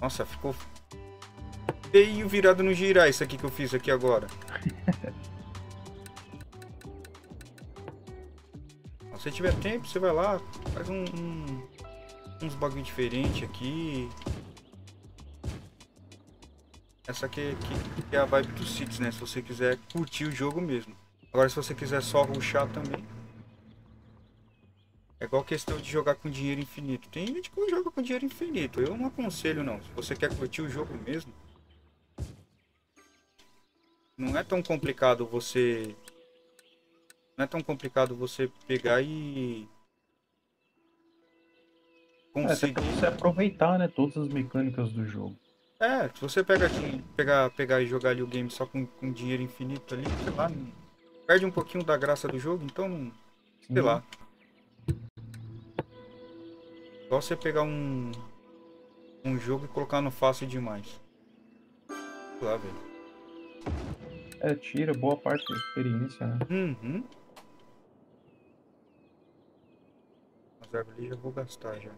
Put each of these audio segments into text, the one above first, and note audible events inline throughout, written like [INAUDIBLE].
Nossa, ficou feio virado no girar isso aqui que eu fiz aqui agora. [LAUGHS] Se você tiver tempo, você vai lá, faz um, um uns bagulho diferente aqui. Essa aqui, aqui, é a vibe do Cities, né? Se você quiser curtir o jogo mesmo. Agora se você quiser só ruxar também. É igual questão de jogar com dinheiro infinito. Tem gente que joga com dinheiro infinito. Eu não aconselho não. Se você quer curtir o jogo mesmo. Não é tão complicado você. Não é tão complicado você pegar e conseguir. É, você aproveitar, né, todas as mecânicas do jogo. É, se você pega, pegar, pegar e jogar ali o game só com, com dinheiro infinito ali, sei lá, perde um pouquinho da graça do jogo, então, sei Sim. lá. Só você pegar um, um jogo e colocar no fácil demais. Lá, velho. É, tira boa parte da experiência, né? Uhum. Mas ali já vou gastar já.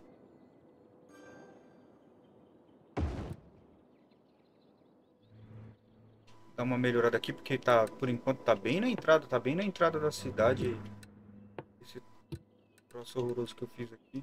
dar uma melhorada aqui, porque tá, por enquanto tá bem na entrada, tá bem na entrada da cidade. Esse troço horroroso que eu fiz aqui.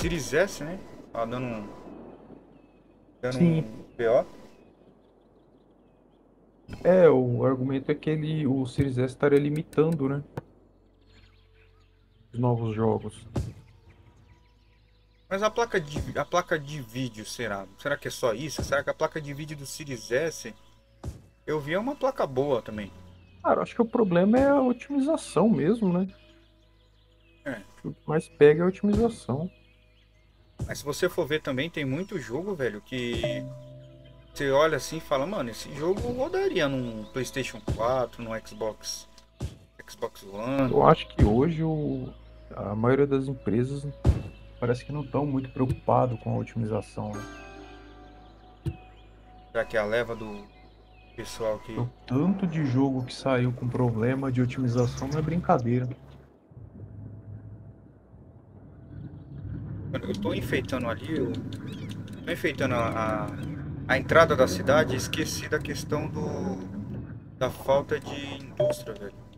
Series S, né? Ah, dando um. Dando Sim. um BO. É, o argumento é que ele, o Series S estaria limitando, né? Os novos jogos. Mas a placa de, a placa de vídeo, será? Será que é só isso? Será que a placa de vídeo do Series S, eu vi é uma placa boa também. Cara, acho que o problema é a otimização mesmo, né? É. O que mais pega é a otimização. Mas se você for ver também, tem muito jogo, velho, que você olha assim e fala, mano, esse jogo rodaria num PlayStation 4, no Xbox, Xbox One. Eu acho que hoje o, a maioria das empresas parece que não estão muito preocupados com a otimização. Né? Será que é a leva do pessoal que. O tanto de jogo que saiu com problema de otimização não é brincadeira. Eu estou enfeitando ali, eu tô enfeitando a, a, a, entrada da cidade, esqueci da questão do da falta de indústria, velho.